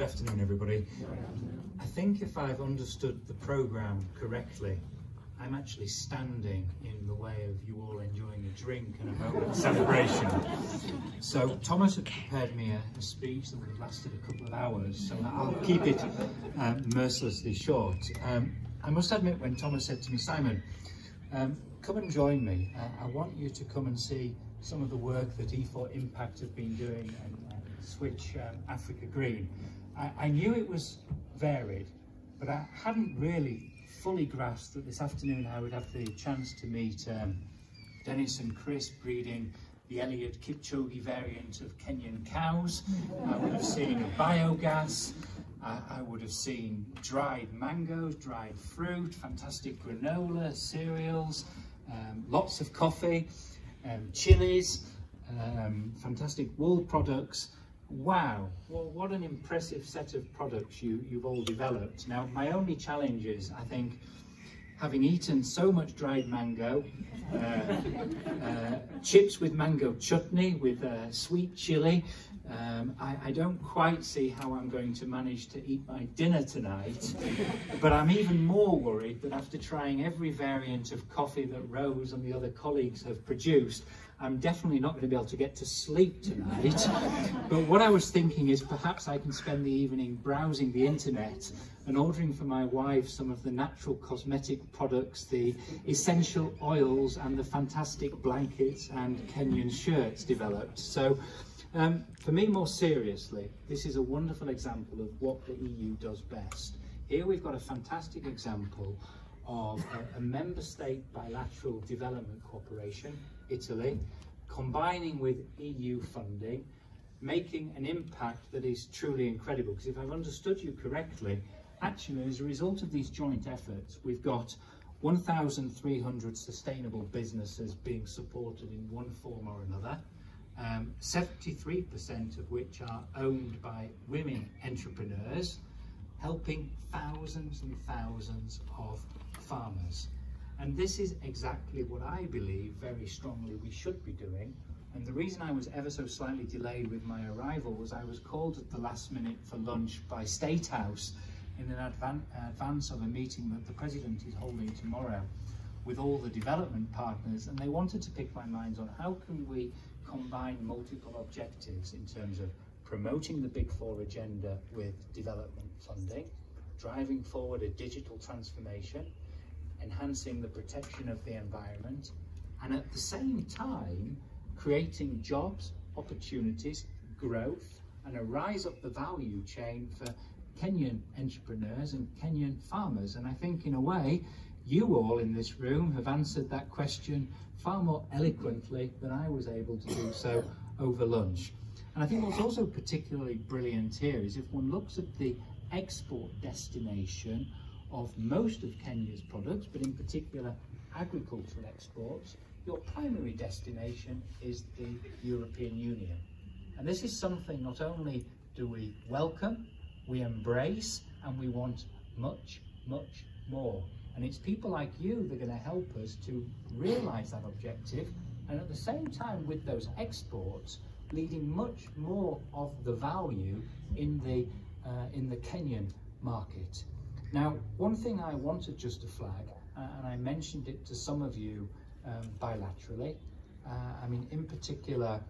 Good afternoon, everybody. I think if I've understood the programme correctly, I'm actually standing in the way of you all enjoying a drink and a moment of celebration. So Thomas had prepared me a, a, speech that would have lasted a couple of hours, so I'll keep it uh, mercilessly short. Um, I must admit, when Thomas said to me, Simon, um, come and join me. Uh, I want you to come and see some of the work that E4 Impact have been doing and, and Switch um, Africa Green. I, I knew it was varied, but I hadn't really fully grasped that this afternoon I would have the chance to meet um, Dennis and Chris breeding the Eliud Kipchoge variant of Kenyan cows. I would have seen biogas. I, I would have seen dried mangoes, dried fruit, fantastic granola, cereals, um, lots of coffee, um, chilies, um, fantastic wool products, wow, well, what an impressive set of products you, you've all developed. Now, my only challenge is, I think, having eaten so much dried mango, uh, uh, chips with mango chutney with uh, sweet chili, um, I, I, don't quite see how I'm going to manage to eat my dinner tonight, but I'm even more worried that after trying every variant of coffee that Rose and the other colleagues have produced, I'm definitely not going to be able to get to sleep tonight. but what I was thinking is perhaps I can spend the evening browsing the internet and ordering for my wife some of the natural cosmetic products, the essential oils and the fantastic blankets and Kenyan shirts developed. So um, for me, more seriously, this is a wonderful example of what the EU does best. Here we've got a fantastic example of a, a member state bilateral development cooperation, Italy, combining with EU funding, making an impact that is truly incredible. Because if I've understood you correctly, actually, as a result of these joint efforts, we've got 1,300 sustainable businesses being supported in one form or another. 73% um, of which are owned by women entrepreneurs, helping thousands and thousands of farmers. And this is exactly what I believe very strongly we should be doing. And the reason I was ever so slightly delayed with my arrival was I was called at the last minute for lunch by State House in an advan advance of a meeting that the President is holding tomorrow with all the development partners and they wanted to pick my minds on how can we combine multiple objectives in terms of promoting the Big Four agenda with development funding, driving forward a digital transformation, enhancing the protection of the environment, and at the same time, creating jobs, opportunities, growth, and a rise up the value chain for Kenyan entrepreneurs and Kenyan farmers. And I think in a way, you all in this room have answered that question far more eloquently than I was able to do so over lunch. And I think what's also particularly brilliant here is if one looks at the export destination of most of Kenya's products, but in particular agricultural exports, your primary destination is the European Union. And this is something not only do we welcome, we embrace, and we want much, much more. And it's people like you that are going to help us to realise that objective and at the same time with those exports leading much more of the value in the, uh, in the Kenyan market. Now, one thing I wanted just to flag, uh, and I mentioned it to some of you um, bilaterally, uh, I mean, in particular,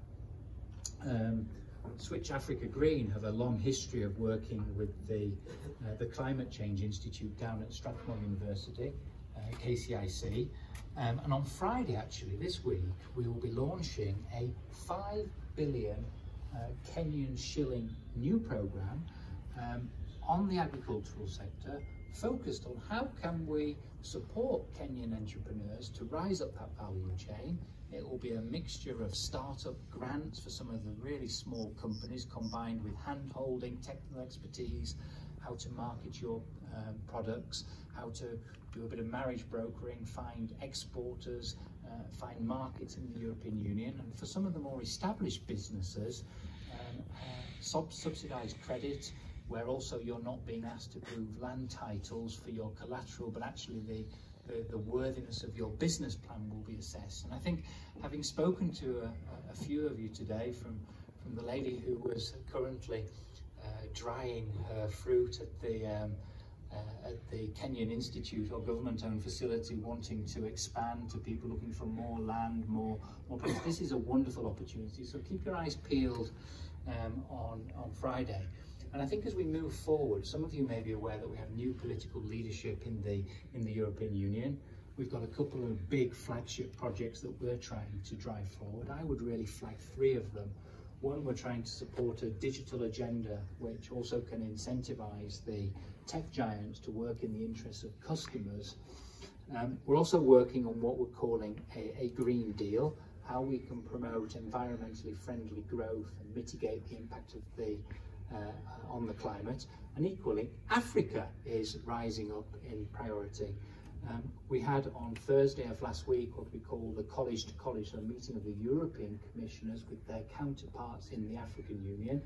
um, Switch Africa Green have a long history of working with the, uh, the Climate Change Institute down at Strathmore University, uh, KCIC. Um, and on Friday, actually, this week, we will be launching a 5 billion uh, Kenyan shilling new program um, on the agricultural sector, focused on how can we support Kenyan entrepreneurs to rise up that value chain it will be a mixture of startup grants for some of the really small companies combined with hand-holding, technical expertise, how to market your um, products, how to do a bit of marriage brokering, find exporters, uh, find markets in the European Union. And for some of the more established businesses, um, uh, sub subsidised credit, where also you're not being asked to prove land titles for your collateral, but actually the the, the worthiness of your business plan will be assessed. And I think having spoken to a, a few of you today from, from the lady who was currently uh, drying her fruit at the um, uh, at the Kenyan Institute or government-owned facility wanting to expand to people looking for more land, more, more. This is a wonderful opportunity, so keep your eyes peeled um, on, on Friday. And I think as we move forward, some of you may be aware that we have new political leadership in the, in the European Union. We've got a couple of big flagship projects that we're trying to drive forward. I would really flag three of them. One, we're trying to support a digital agenda which also can incentivize the tech giants to work in the interests of customers. Um, we're also working on what we're calling a, a Green Deal, how we can promote environmentally friendly growth and mitigate the impact of the uh, on the climate. And equally, Africa is rising up in priority. Um, we had on Thursday of last week what we call the College to College, a meeting of the European Commissioners with their counterparts in the African Union.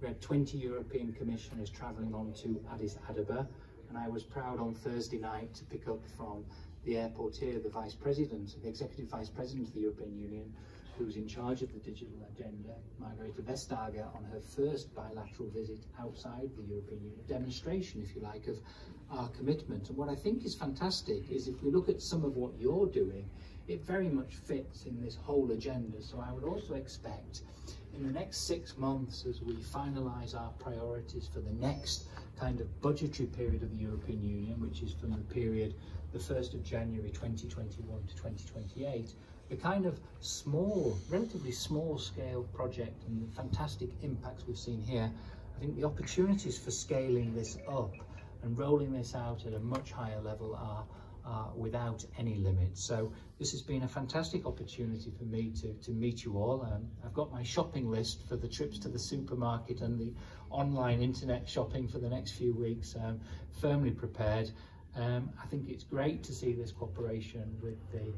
We had 20 European Commissioners travelling on to Addis Ababa, and I was proud on Thursday night to pick up from the airport here the Vice President, the Executive Vice President of the European Union, who's in charge of the digital agenda, Margrethe Vestager, on her first bilateral visit outside the European Union, demonstration, if you like, of our commitment. And what I think is fantastic is if we look at some of what you're doing, it very much fits in this whole agenda. So I would also expect in the next six months, as we finalise our priorities for the next kind of budgetary period of the European Union, which is from the period the 1st of January 2021 to 2028, the kind of small, relatively small scale project and the fantastic impacts we've seen here, I think the opportunities for scaling this up and rolling this out at a much higher level are, without any limits. So this has been a fantastic opportunity for me to, to meet you all. Um, I've got my shopping list for the trips to the supermarket and the online internet shopping for the next few weeks um, firmly prepared. Um, I think it's great to see this cooperation with the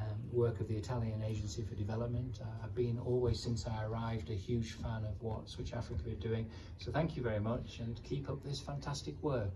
um, work of the Italian Agency for Development. Uh, I've been always since I arrived a huge fan of what Switch Africa are doing. So thank you very much and keep up this fantastic work.